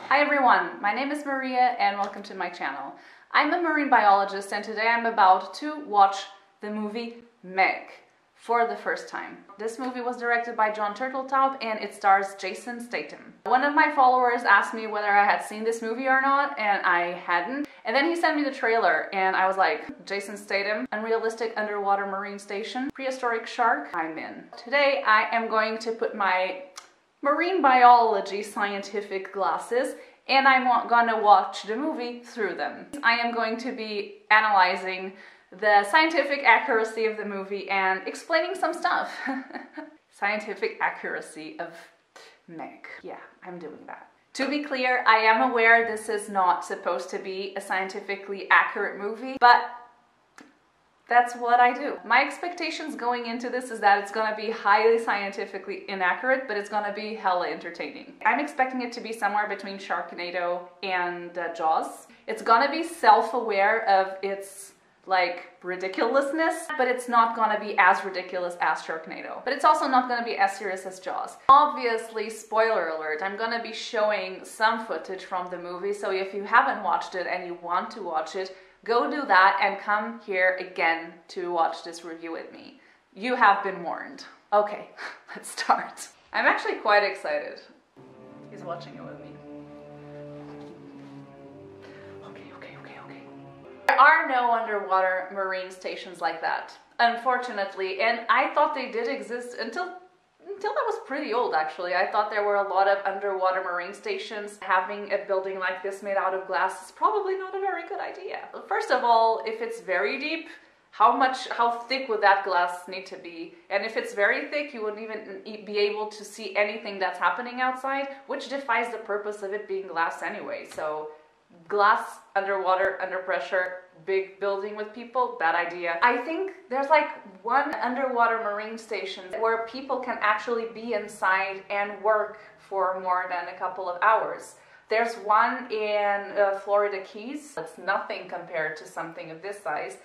Hi everyone, my name is Maria and welcome to my channel. I'm a marine biologist and today I'm about to watch the movie Meg for the first time. This movie was directed by Jon Turteltaub and it stars Jason Statham. One of my followers asked me whether I had seen this movie or not and I hadn't. And then he sent me the trailer and I was like, Jason Statham, unrealistic underwater marine station, prehistoric shark, I'm in. Today I am going to put my marine biology scientific glasses and I'm gonna watch the movie through them. I am going to be analyzing the scientific accuracy of the movie and explaining some stuff. scientific accuracy of Meg. Yeah, I'm doing that. To be clear, I am aware this is not supposed to be a scientifically accurate movie, but that's what I do. My expectations going into this is that it's gonna be highly scientifically inaccurate, but it's gonna be hella entertaining. I'm expecting it to be somewhere between Sharknado and uh, Jaws. It's gonna be self-aware of its like ridiculousness, but it's not gonna be as ridiculous as Sharknado. But it's also not gonna be as serious as Jaws. Obviously, spoiler alert, I'm gonna be showing some footage from the movie, so if you haven't watched it and you want to watch it, go do that and come here again to watch this review with me. You have been warned. Okay, let's start. I'm actually quite excited. He's watching it with me. Okay, okay, okay, okay. There are no underwater marine stations like that, unfortunately, and I thought they did exist until until that was pretty old actually. I thought there were a lot of underwater marine stations. Having a building like this made out of glass is probably not a very good idea. First of all, if it's very deep, how much, how thick would that glass need to be? And if it's very thick, you wouldn't even be able to see anything that's happening outside, which defies the purpose of it being glass anyway. So glass underwater, under pressure, big building with people, bad idea. I think there's like one underwater marine station where people can actually be inside and work for more than a couple of hours. There's one in uh, Florida Keys. It's nothing compared to something of this size.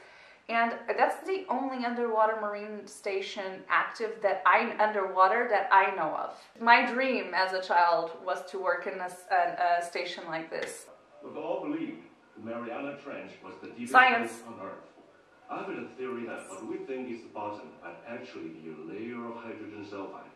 And that's the only underwater marine station active that I underwater that I know of. My dream as a child was to work in a, a, a station like this. We've all the Mariana Trench was the deepest Science. place on Earth. I have a theory that what we think is the bottom might actually be a layer of hydrogen sulfide.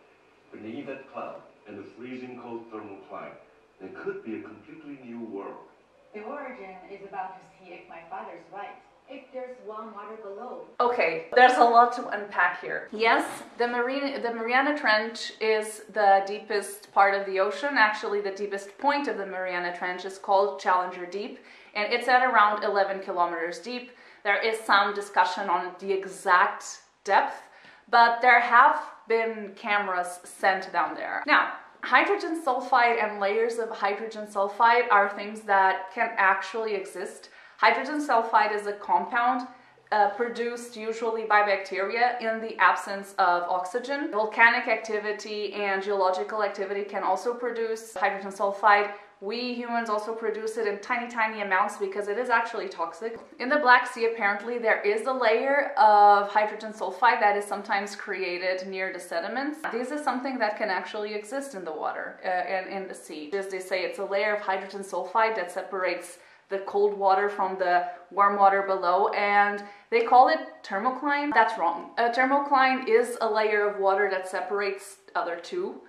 Beneath that cloud and the freezing cold thermal climate, there could be a completely new world. The origin is about to see if my father's right. If there's warm water below. Okay, there's a lot to unpack here. Yes, the marine the Mariana Trench is the deepest part of the ocean. Actually, the deepest point of the Mariana Trench is called Challenger Deep, and it's at around 11 kilometers deep. There is some discussion on the exact depth, but there have been cameras sent down there. Now, hydrogen sulfide and layers of hydrogen sulfide are things that can actually exist Hydrogen sulfide is a compound uh, produced usually by bacteria in the absence of oxygen. Volcanic activity and geological activity can also produce hydrogen sulfide. We humans also produce it in tiny, tiny amounts because it is actually toxic. In the Black Sea, apparently, there is a layer of hydrogen sulfide that is sometimes created near the sediments. This is something that can actually exist in the water uh, and in the sea. As they say, it's a layer of hydrogen sulfide that separates the cold water from the warm water below and they call it thermocline. That's wrong. A thermocline is a layer of water that separates other two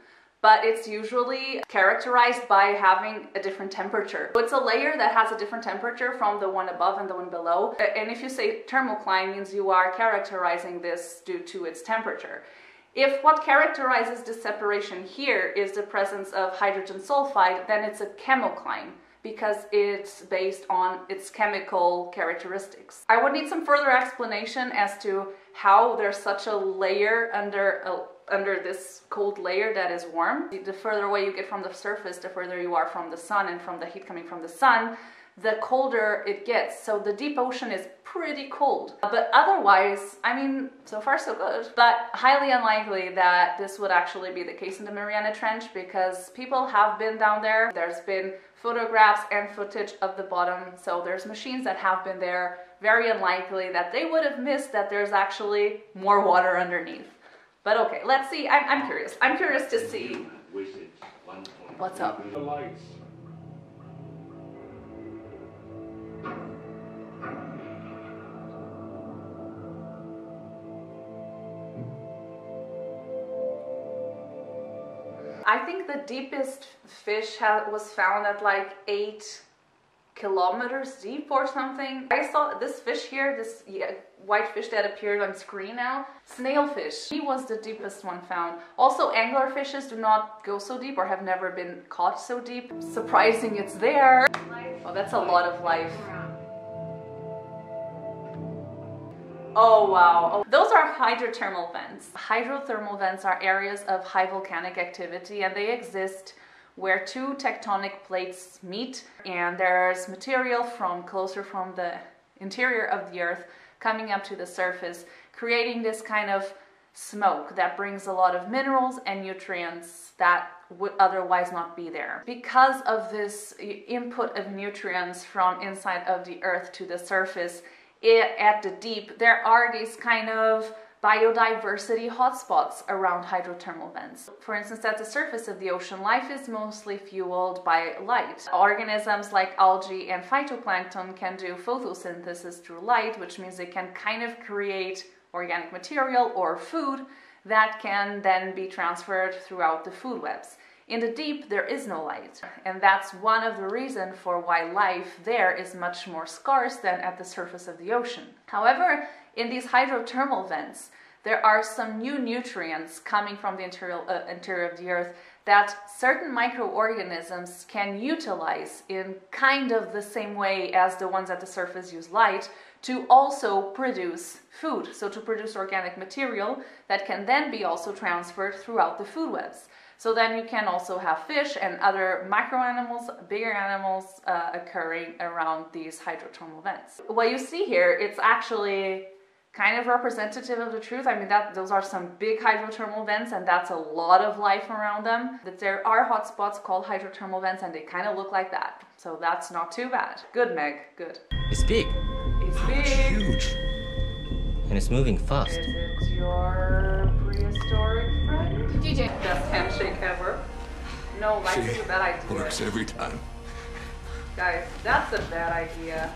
but it's usually characterized by having a different temperature. So it's a layer that has a different temperature from the one above and the one below. And if you say thermocline means you are characterizing this due to its temperature. If what characterizes the separation here is the presence of hydrogen sulfide, then it's a chemocline because it's based on its chemical characteristics. I would need some further explanation as to how there's such a layer under a, under this cold layer that is warm. The further away you get from the surface, the further you are from the sun and from the heat coming from the sun, the colder it gets. So the deep ocean is pretty cold. Uh, but otherwise, I mean, so far so good. But highly unlikely that this would actually be the case in the Mariana Trench because people have been down there. There's been photographs and footage of the bottom. So there's machines that have been there. Very unlikely that they would have missed that there's actually more water underneath. But okay, let's see. I'm, I'm curious. I'm curious to see what's up. The lights. Think the deepest fish was found at like eight kilometers deep or something. I saw this fish here, this yeah, white fish that appeared on screen now, snailfish. He was the deepest one found. Also, angler fishes do not go so deep or have never been caught so deep. Surprising it's there. Oh, that's a lot of life. Oh wow. Oh, those are hydrothermal vents. Hydrothermal vents are areas of high volcanic activity and they exist where two tectonic plates meet and there's material from closer from the interior of the earth coming up to the surface creating this kind of smoke that brings a lot of minerals and nutrients that would otherwise not be there. Because of this input of nutrients from inside of the earth to the surface, at the deep, there are these kind of biodiversity hotspots around hydrothermal vents. For instance, at the surface of the ocean, life is mostly fueled by light. Organisms like algae and phytoplankton can do photosynthesis through light, which means they can kind of create organic material or food that can then be transferred throughout the food webs. In the deep, there is no light, and that's one of the reasons for why life there is much more scarce than at the surface of the ocean. However, in these hydrothermal vents, there are some new nutrients coming from the interior, uh, interior of the earth that certain microorganisms can utilize in kind of the same way as the ones at the surface use light to also produce food, so to produce organic material that can then be also transferred throughout the food webs. So then you can also have fish and other micro animals, bigger animals uh, occurring around these hydrothermal vents. What you see here, it's actually kind of representative of the truth. I mean, that those are some big hydrothermal vents, and that's a lot of life around them. That there are hotspots called hydrothermal vents, and they kind of look like that. So that's not too bad. Good, Meg. Good. It's big. It's big. Huge. And it's moving fast. Is it your prehistoric friend? DJ. Best handshake ever. No, life is a bad idea. Works every time. Guys, that's a bad idea.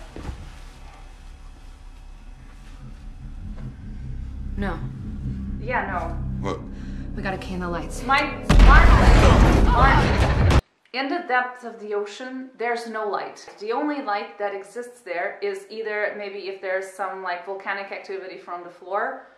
No, Yeah, no. What? we gotta can the lights. My smart smart. In the depths of the ocean, there's no light. The only light that exists there is either maybe if there's some like volcanic activity from the floor,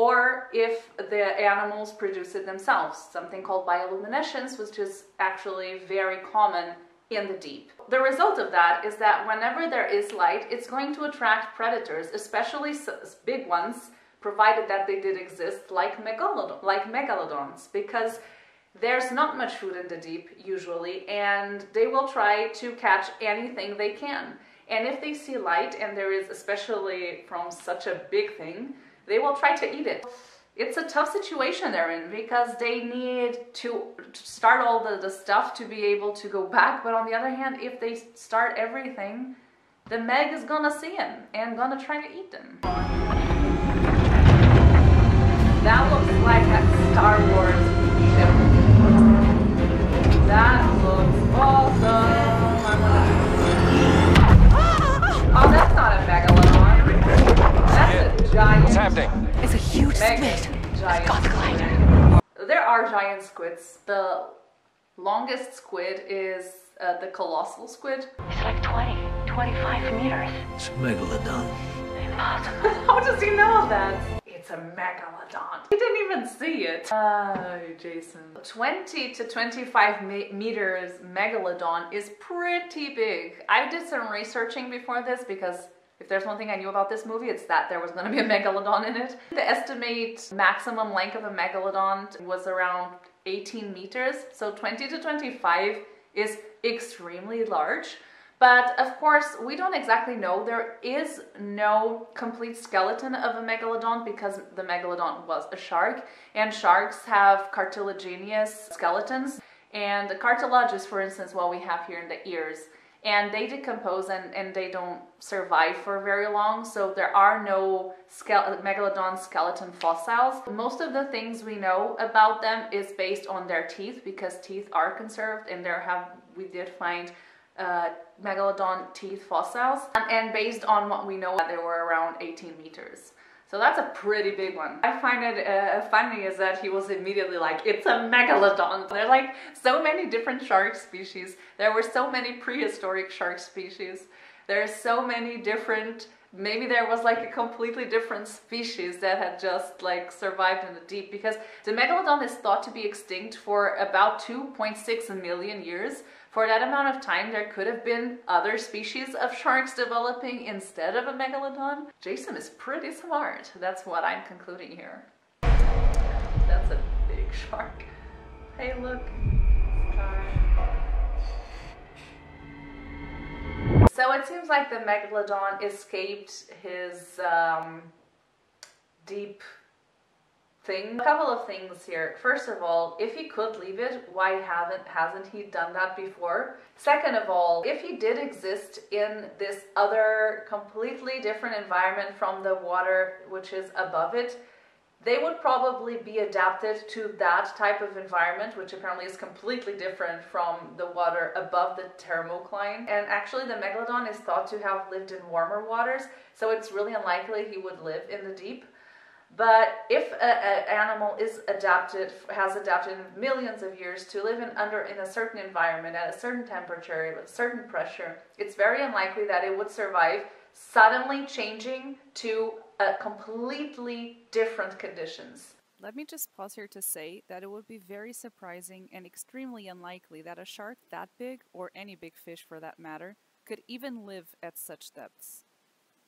or if the animals produce it themselves, something called bioluminescence, which is actually very common in the deep. The result of that is that whenever there is light, it's going to attract predators, especially big ones, provided that they did exist, like megalodon, like megalodons, because there's not much food in the deep usually, and they will try to catch anything they can. And if they see light, and there is especially from such a big thing, they will try to eat it. It's a tough situation they're in because they need to start all the, the stuff to be able to go back. But on the other hand, if they start everything, the Meg is gonna see them and gonna try to eat them. That looks like a Star Wars Mega squid. giant. Got the glider. There are giant squids. The longest squid is uh, the colossal squid. It's like 20, 25 meters. It's a megalodon. Impossible. How does he know that? It's a megalodon. He didn't even see it. Oh, Jason. 20 to 25 me- meters megalodon is pretty big. I did some researching before this because if there's one thing I knew about this movie, it's that there was to be a megalodon in it. The estimate maximum length of a megalodon was around 18 meters, so 20 to 25 is extremely large. But of course, we don't exactly know. There is no complete skeleton of a megalodon because the megalodon was a shark, and sharks have cartilaginous skeletons. And the cartilage is, for instance, what we have here in the ears. And they decompose and, and they don't survive for very long, so there are no megalodon skeleton fossils. Most of the things we know about them is based on their teeth because teeth are conserved, and there have we did find uh, megalodon teeth fossils. And based on what we know, they were around 18 meters. So that's a pretty big one. I find it uh, funny is that he was immediately like, it's a megalodon. There's like so many different shark species. There were so many prehistoric shark species. There's so many different, maybe there was like a completely different species that had just like survived in the deep because the megalodon is thought to be extinct for about 2.6 million years. For that amount of time, there could have been other species of sharks developing instead of a megalodon. Jason is pretty smart. That's what I'm concluding here. That's a big shark. Hey, look. So it seems like the megalodon escaped his um, deep thing. A couple of things here. First of all, if he could leave it, why haven't hasn't he done that before? Second of all, if he did exist in this other completely different environment from the water which is above it, they would probably be adapted to that type of environment, which apparently is completely different from the water above the thermocline. And actually, the megalodon is thought to have lived in warmer waters, so it's really unlikely he would live in the deep. But if an animal is adapted, has adapted millions of years to live in under in a certain environment at a certain temperature with certain pressure, it's very unlikely that it would survive suddenly changing to a completely different conditions. Let me just pause here to say that it would be very surprising and extremely unlikely that a shark that big, or any big fish for that matter, could even live at such depths.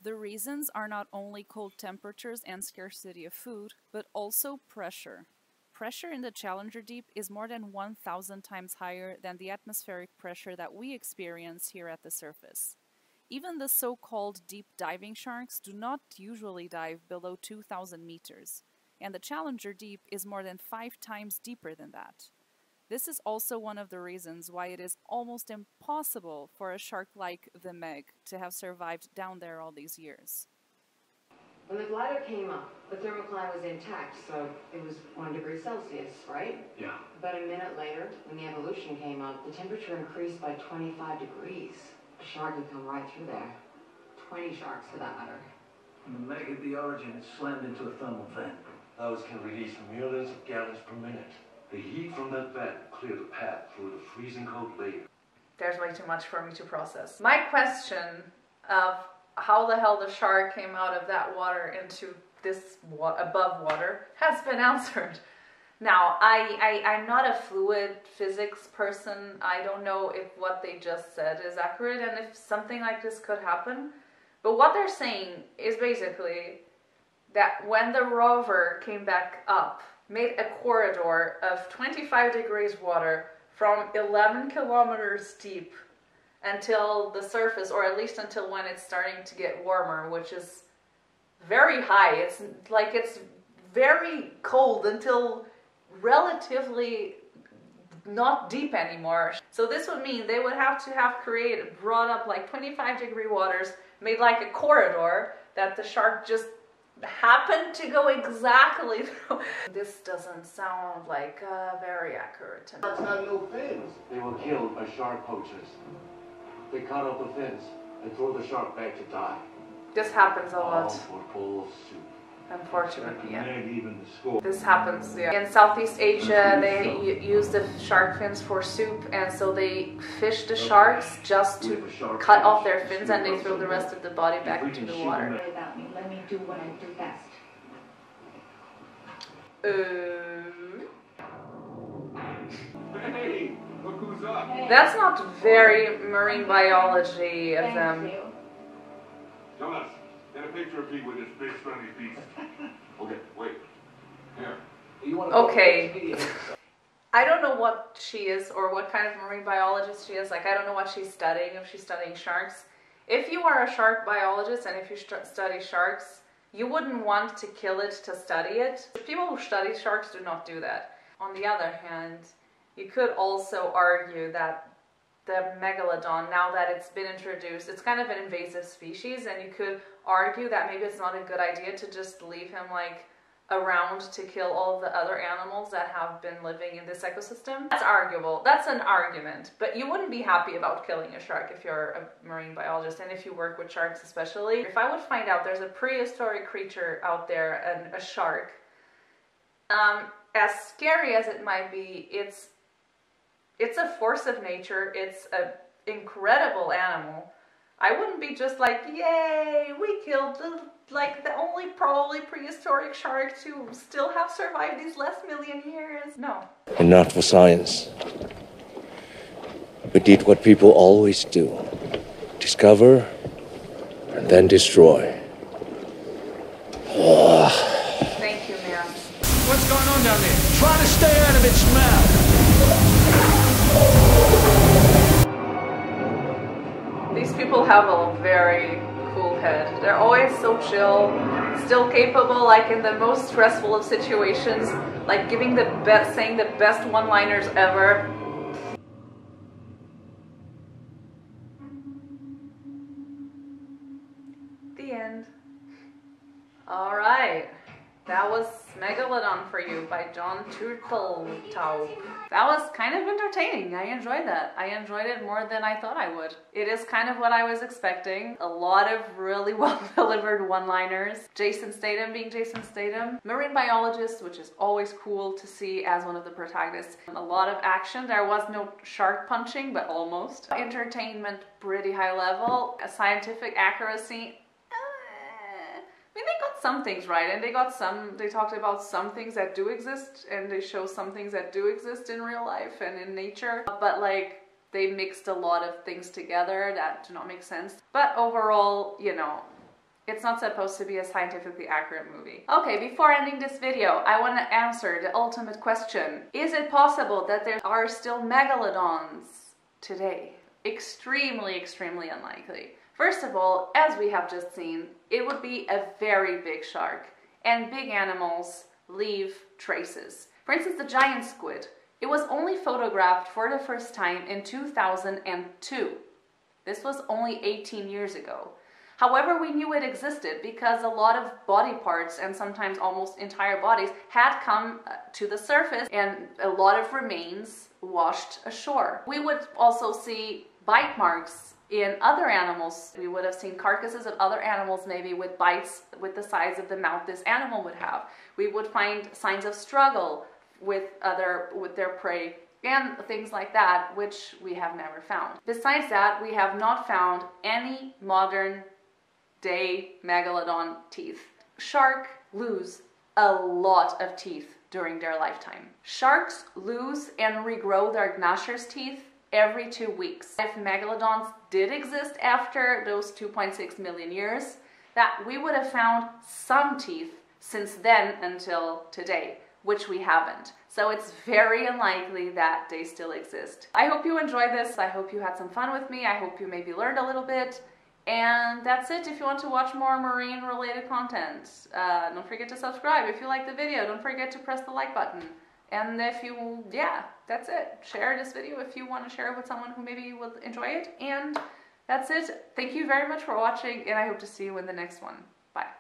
The reasons are not only cold temperatures and scarcity of food, but also pressure. Pressure in the Challenger Deep is more than 1,000 times higher than the atmospheric pressure that we experience here at the surface. Even the so called deep diving sharks do not usually dive below 2,000 meters, and the Challenger Deep is more than five times deeper than that. This is also one of the reasons why it is almost impossible for a shark like the Meg to have survived down there all these years. When the glider came up, the thermocline was intact, so it was one degree Celsius, right? Yeah. But a minute later, when the evolution came up, the temperature increased by 25 degrees. A shark could come right through there. 20 sharks for that matter. And the Meg at the origin is slammed into a thermal vent. Those can release millions of gallons per minute. The heat from that vent clear the path through the freezing cold layer. There's way too much for me to process. My question of how the hell the shark came out of that water into this wa- above water has been answered. Now, I, I, I'm not a fluid physics person. I don't know if what they just said is accurate and if something like this could happen. But what they're saying is basically that when the rover came back up, made a corridor of 25 degrees water from 11 kilometers deep until the surface, or at least until when it's starting to get warmer, which is very high. It's like it's very cold until relatively not deep anymore. So this would mean they would have to have created, brought up like 25 degree waters, made like a corridor that the shark just happened to go exactly through. This doesn't sound like uh, very accurate to me. Sharks have no fins. They were killed by shark poachers. They cut off the fins and throw the shark back to die. This happens a All lot, for a soup. Unfortunately. Yeah. Even the score. This happens yeah. in Southeast Asia. They use the shark fins for soup, and so they fish the sharks just to cut off their fins, and they throw the rest of the body back into the water. About me. Let me do what I do best. Uh, Hey, look who's up. Hey, that's not very marine biology of thank them. you. Jonas, get a picture of me with this big friendly beast. Okay, wait. Here. You want Okay. I don't know what she is or what kind of marine biologist she is. Like, I don't know what she's studying, if she's studying sharks. If you are a shark biologist and if you st- study sharks, you wouldn't want to kill it to study it. People who study sharks do not do that. On the other hand, you could also argue that the megalodon, now that it's been introduced, it's kind of an invasive species, and you could argue that maybe it's not a good idea to just leave him like around to kill all the other animals that have been living in this ecosystem. That's arguable. That's an argument. But you wouldn't be happy about killing a shark if you're a marine biologist and if you work with sharks especially. If I would find out there's a prehistoric creature out there, and a shark, um, as scary as it might be, it's it's a force of nature. It's an incredible animal. I wouldn't be just like, yay, we killed the, like the only probably prehistoric shark to still have survived these last million years. No. And not for science. We did what people always do discover and then destroy. Thank you, ma'am. What's going on down there? Try to stay out of its mouth. People have a very cool head. They're always so chill, still capable, like in the most stressful of situations, like giving the best, saying the best one-liners ever. The end. All right. That was Megalodon for you by Jon Turteltaub. That was kind of entertaining. I enjoyed that. I enjoyed it more than I thought I would. It is kind of what I was expecting. A lot of really well delivered one liners. Jason Statham being Jason Statham. Marine biologist, which is always cool to see as one of the protagonists. A lot of action. There was no shark punching, but almost. Entertainment, pretty high level. A scientific accuracy, I mean, they got some things right, and they got some. They talked about some things that do exist, and they show some things that do exist in real life and in nature. But like, they mixed a lot of things together that do not make sense. But overall, you know, it's not supposed to be a scientifically accurate movie. Okay, before ending this video, I want to answer the ultimate question. Is it possible that there are still megalodons today? Extremely, extremely unlikely. First of all, as we have just seen, it would be a very big shark, and big animals leave traces. For instance, the giant squid. It was only photographed for the first time in 2002. This was only 18 years ago. However, we knew it existed because a lot of body parts and sometimes almost entire bodies had come uh, to the surface and a lot of remains washed ashore. We would also see bite marks in other animals. We would have seen carcasses of other animals maybe with bites with the size of the mouth this animal would have. We would find signs of struggle with other with their prey and things like that which we have never found. Besides that, we have not found any modern day megalodon teeth. Shark lose a lot of teeth during their lifetime. Sharks lose and regrow their gnashers teeth every two weeks. If megalodons did exist after those 2.6 million years, that we would have found some teeth since then until today, which we haven't. So it's very unlikely that they still exist. I hope you enjoyed this. I hope you had some fun with me. I hope you maybe learned a little bit. And that's it if you want to watch more marine related content. Uh, don't forget to subscribe if you like the video. Don't forget to press the like button. And if you, yeah, that's it. Share this video if you want to share it with someone who maybe will enjoy it. And that's it. Thank you very much for watching, and I hope to see you in the next one. Bye.